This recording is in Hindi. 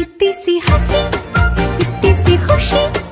इतनी सी हँसी इतनी सी खुशी।